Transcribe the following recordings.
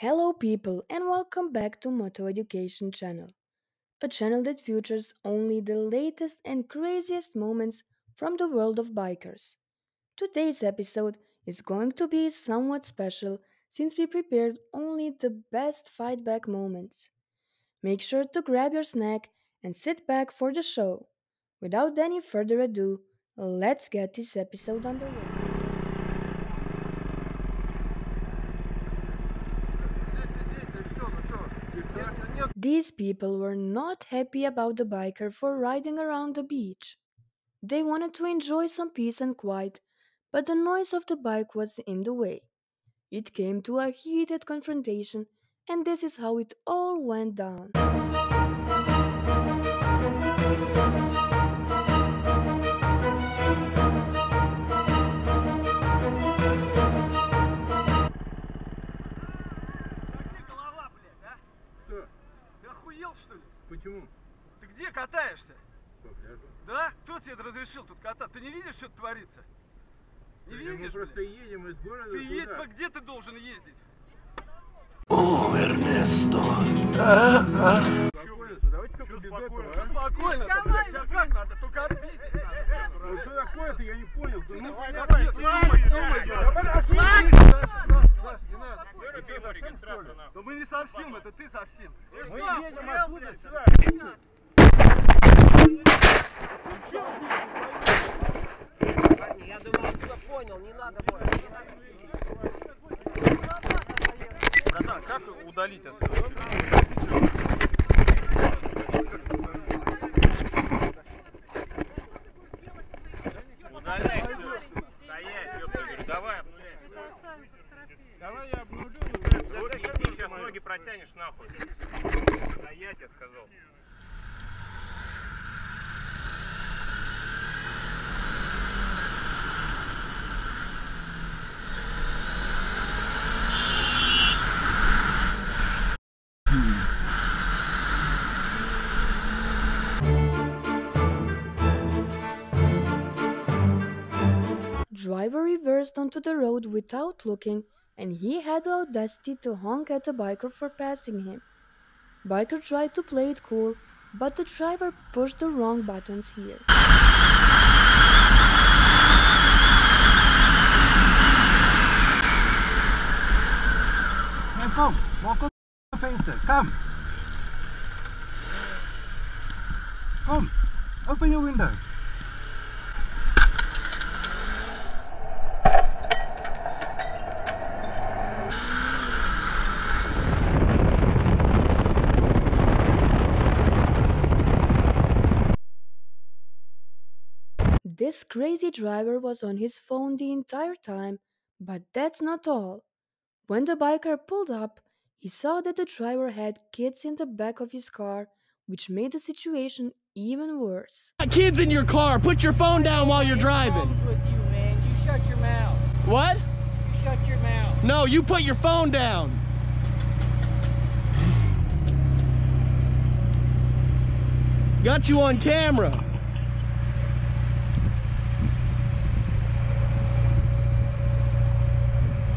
Hello people and welcome back to Moto Education channel, a channel that features only the latest and craziest moments from the world of bikers. Today's episode is going to be somewhat special since we prepared only the best fight back moments. Make sure to grab your snack and sit back for the show. Without any further ado, let's get this episode underway. These people were not happy about the biker for riding around the beach. They wanted to enjoy some peace and quiet, but the noise of the bike was in the way. It came to a heated confrontation, and this is how it all went down. Почему? Ты где катаешься? По пляжу. Да? Кто тебе это разрешил тут кататься? Ты не видишь, что творится? Не Да видишь? Мы просто едем из города Ты едь, туда. по где ты должен ездить? Спокойно, давайте только без этого, Чё а? спокойно? Тебя как надо? Только отпиздить надо. Ну что такое-то, я не понял. Ну, Давай, давай, давай, давай, слазь, давай, слазь. давай, подожди! Выруби его регистратор нахуй. Да мы не совсем, это ты совсем. Мы едем отсюда сюда. Я думал, все понял, не надо больше. Братан, как удалить отсюда? протянешь нахуй. Стоять, я сказал. Driver reversed onto the road without looking, and he had the audacity to honk at the biker for passing him. Biker tried to play it cool, but the driver pushed the wrong buttons here. Come. The. Come. Come. Open your window. This crazy driver was on his phone the entire time, but that's not all. When the biker pulled up, he saw that the driver had kids in the back of his car, which made the situation even worse. kids in your car. Put your phone down while you're driving. With you, man. You shut your mouth. What? You shut your mouth. No, you put your phone down. Got you on camera.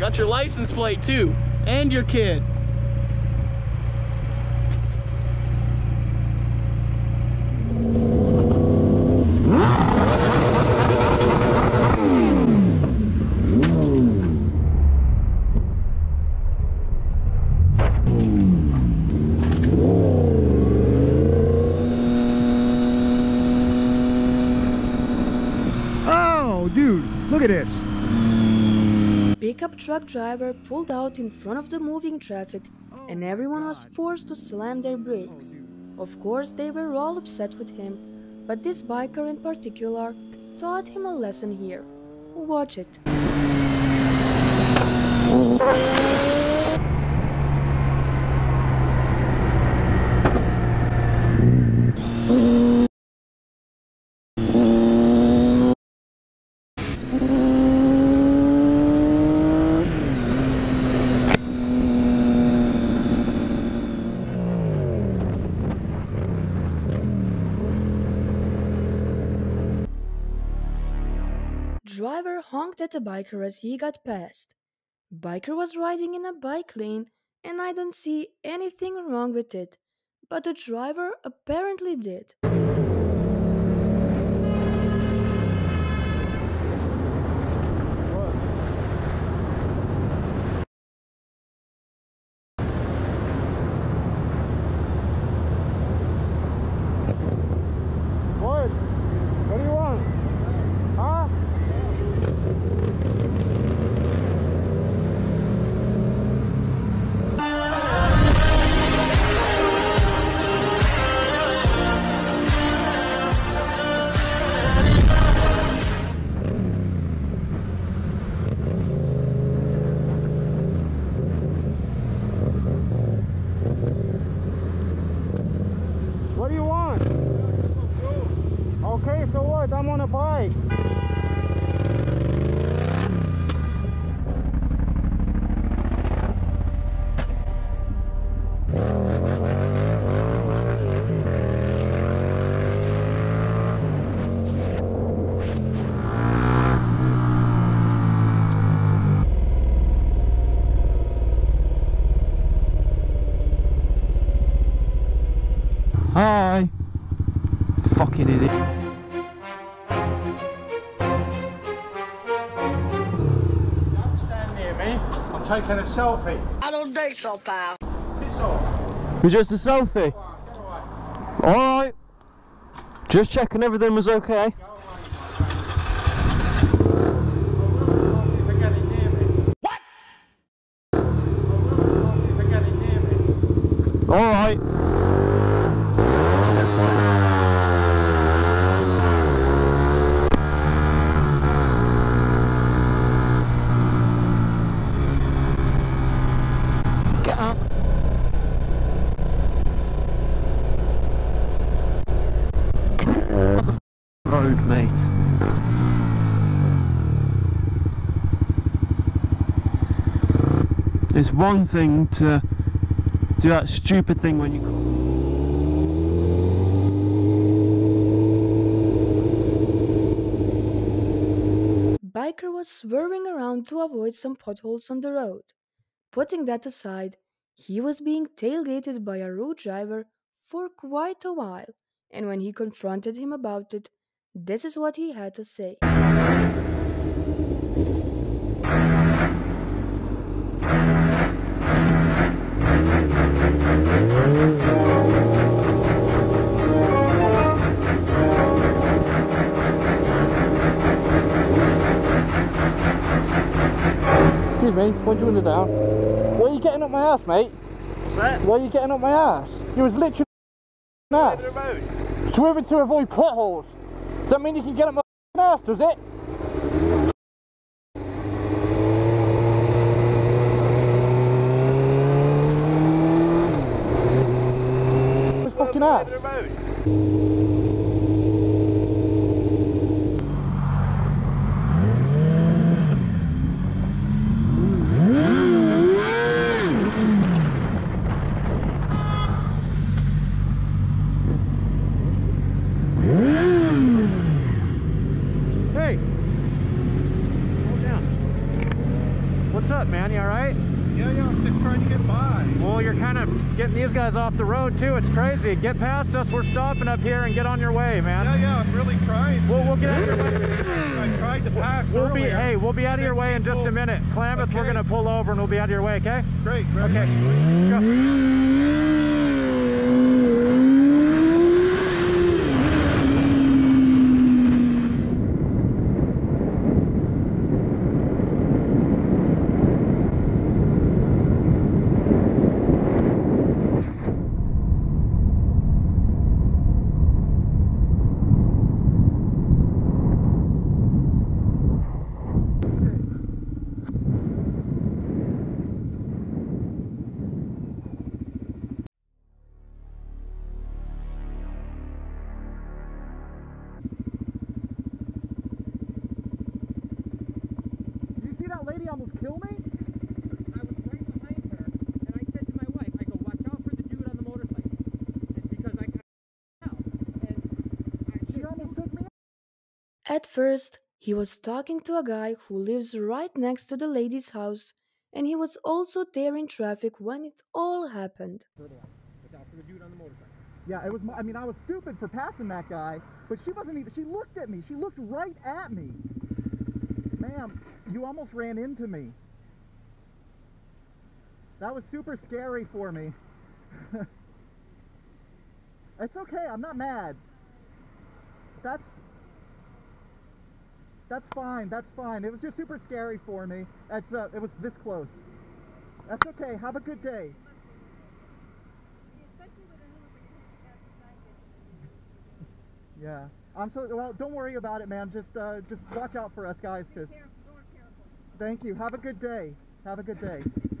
Got your license plate too, and your kid. Oh, dude, look at this. Truck driver pulled out in front of the moving traffic, oh, and everyone was forced to slam their oh, brakes. Of course, they were all upset with him, but this biker in particular taught him a lesson here. Watch it. Driver honked at the biker as he got past. Biker was riding in a bike lane and I don't see anything wrong with it, but the driver apparently did. Hi. Fucking idiot. Don't stand near me. I'm taking a selfie. I don't think so, pal. Piss off. You're just a selfie. Go on, get away. Alright. Just checking everything was okay. Go away. Don't you forget it near me. What? Don't you forget it near me. Alright. Get up. What the f- road, mate. It's one thing to do that stupid thing when you Biker was swerving around to avoid some potholes on the road. Putting that aside, he was being tailgated by a rude driver for quite a while, and when he confronted him about it, this is what he had to say. Excuse me, what you want down? Why are you getting up my ass, mate? What's that? Why are you getting up my ass? You was literally ass. Swerving to avoid potholes. Does that mean you can get up my ass, does it? Fucking ass. Hey. Hold down. What's up, man? You alright? Yeah, yeah, I'm just trying to get by. Well, you're kind of getting these guys off the road too. It's crazy. Get past us. We're stopping up here and get on your way, man. Yeah, yeah, I'm really trying. We'll, we'll get out of your way. I tried to pass We'll be hey, we'll be out of your way in just a minute. Klamath, we're gonna pull over and we'll be out of your way, okay? Great, great. Okay. Go. At first, he was talking to a guy who lives right next to the lady's house and he was also there in traffic when it all happened. Yeah, it was. I mean, I was stupid for passing that guy, but she wasn't even. She looked at me. She looked right at me. Ma'am, you almost ran into me. That was super scary for me. it's okay. I'm not mad. That's that's fine. That's fine. It was just super scary for me. That's uh, it was this close. That's okay. Have a good day. Yeah. I'm so well. Don't worry about it, man. Just uh, just watch out for us guys. Cause thank you. Have a good day. Have a good day.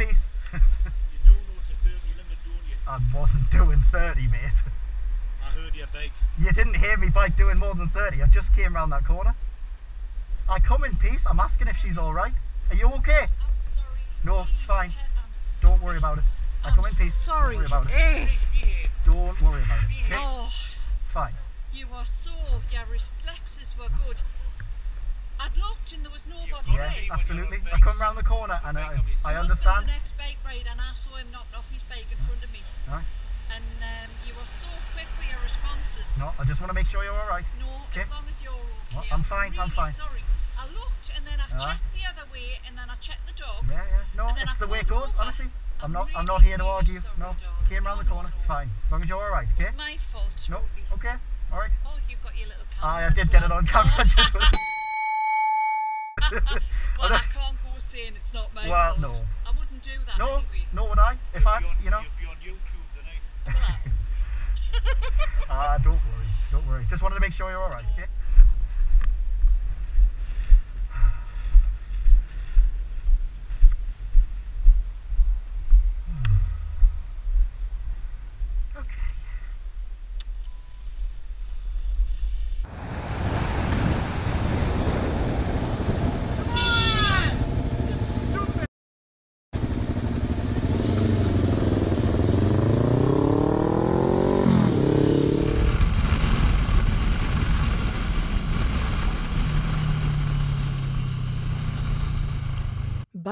You? I wasn't doing 30, mate. I heard your bike. You didn't hear me bike doing more than 30. I just came round that corner. I come in peace. I'm asking if she's all right. Are you okay? No, it's fine. Don't worry about it. I come in peace. sorry. Don't worry about it. Don't worry about it. Okay? Oh, It's fine. you are so, your reflexes were good. I'd looked and there was nobody Yeah, there. absolutely. I come round the corner and I, I understand. husband's an ex-bike rider and I saw him knocked off his bike in front of me. Right. And um, you were so quick with your responses. No, I just want to make sure you're all right. No, as long as you're okay. Well, I'm fine, I'm really fine. sorry. I looked and then I Alright. checked the other way and then I checked the dog. Yeah, yeah. No, it's the way it goes. Honestly, I'm I'm not. I'm not here to really argue. sorry, No, dog. came round the corner. no, It's fine. As long as you're all right. Okay. It's my fault. No. Okay. All right. Oh, you've got your little camera. I, I did get it on camera. Just- well, I can't go saying it's not my Well, fault. no. I wouldn't do that no, anyway. no, would I? If I, You'll be on- you know. You'll be on YouTube tonight. Will I? Ah, don't worry. Don't worry. Just wanted to make sure you're all right. Okay. Okay.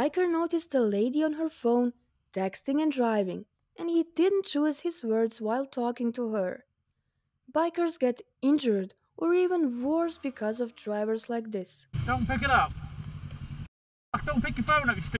Biker noticed a lady on her phone texting and driving, and he didn't choose his words while talking to her. Bikers get injured or even worse because of drivers like this. Don't pick it up. Don't pick your phone up, you stupid.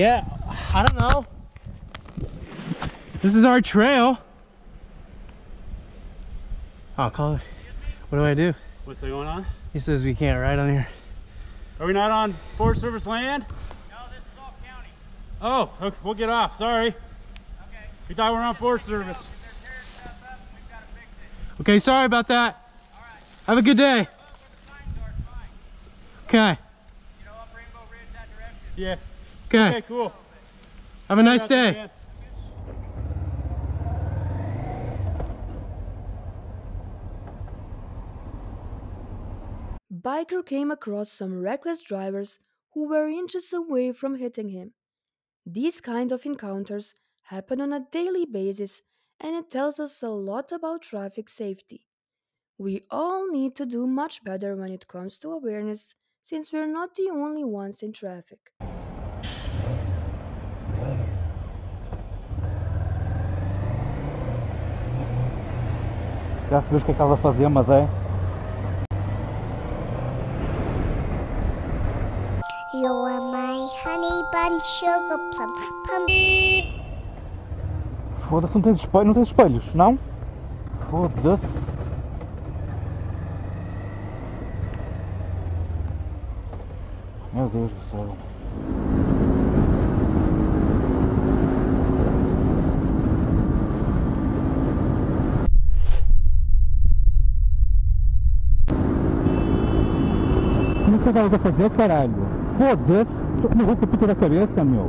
Yeah, I don't know. This is our trail. Oh, call it. What do I do? What's going on? He says we can't ride on here. Are we not on Forest Service land? No, this is all county. Oh, okay, we'll get off. Sorry. Okay. We thought we were on Forest Service. They're tearing stuff up and we've got to fix it. Okay, sorry about that. Have a good day. Look where the signs are, it's fine. Okay. You know, up Rainbow Ridge, that direction. Yeah. Okay. Okay, cool. Have a nice day. man. Biker came across some reckless drivers who were inches away from hitting him. These kind of encounters happen on a daily basis and it tells us a lot about traffic safety. We all need to do much better when it comes to awareness since we're not the only ones in traffic. Já sabes o que é que estás a fazer, mas é. You are my honey bun sugar plum plum. Foda-se, não tens espelhos, não tens espelhos, não? Foda-se. Meu Deus do céu. Que estavas a fazer, caralho? Foda-se! Estou com uma roupa puta da cabeça, meu!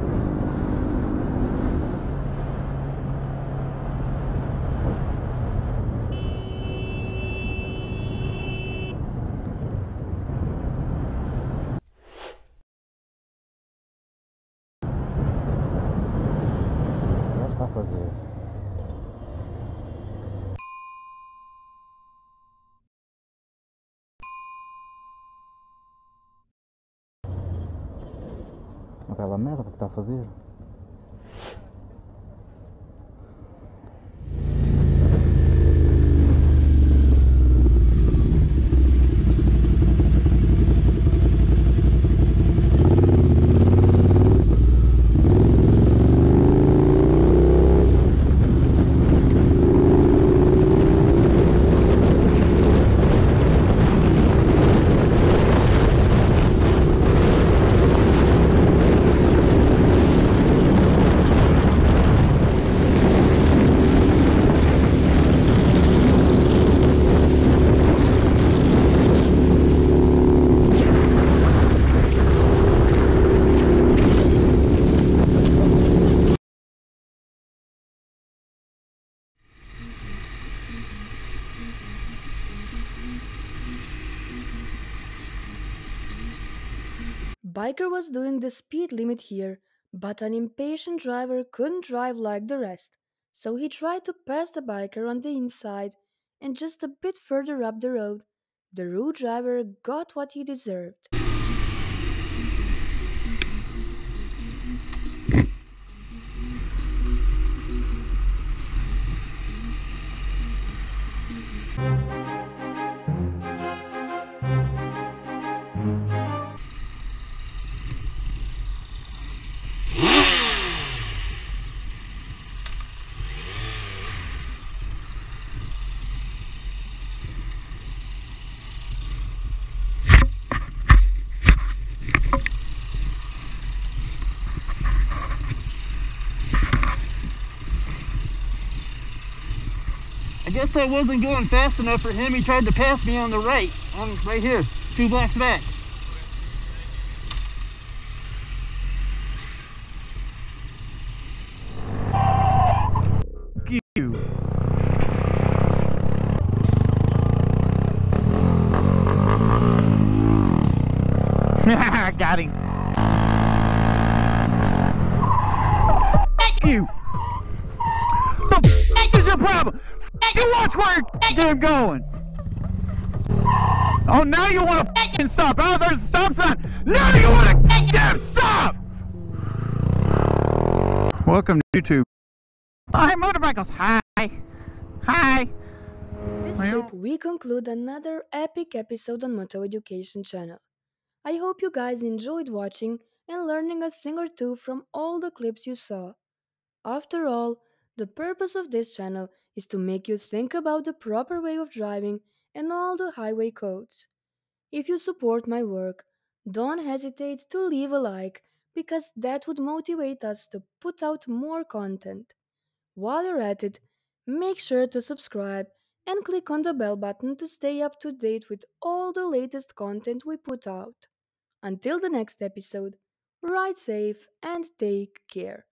O que está a fazer? Bela merda que está a fazer. Biker was doing the speed limit here, but an impatient driver couldn't drive like the rest, so he tried to pass the biker on the inside, and just a bit further up the road, the rude driver got what he deserved. Guess I wasn't going fast enough for him. He tried to pass me on the right. I'm right here, two blocks back. Watch where you're going. Oh, now you want to fucking stop. Oh, there's a stop sign. Now you want to damn stop. Welcome to YouTube. Hi, motorcycles. Hi. Hi. This clip we conclude another epic episode on Moto Education channel. I hope you guys enjoyed watching and learning a thing or two from all the clips you saw. After all, the purpose of this channel is to make you think about the proper way of driving and all the highway codes. If you support my work, don't hesitate to leave a like because that would motivate us to put out more content. While you're at it, make sure to subscribe and click on the bell button to stay up to date with all the latest content we put out. Until the next episode, ride safe and take care.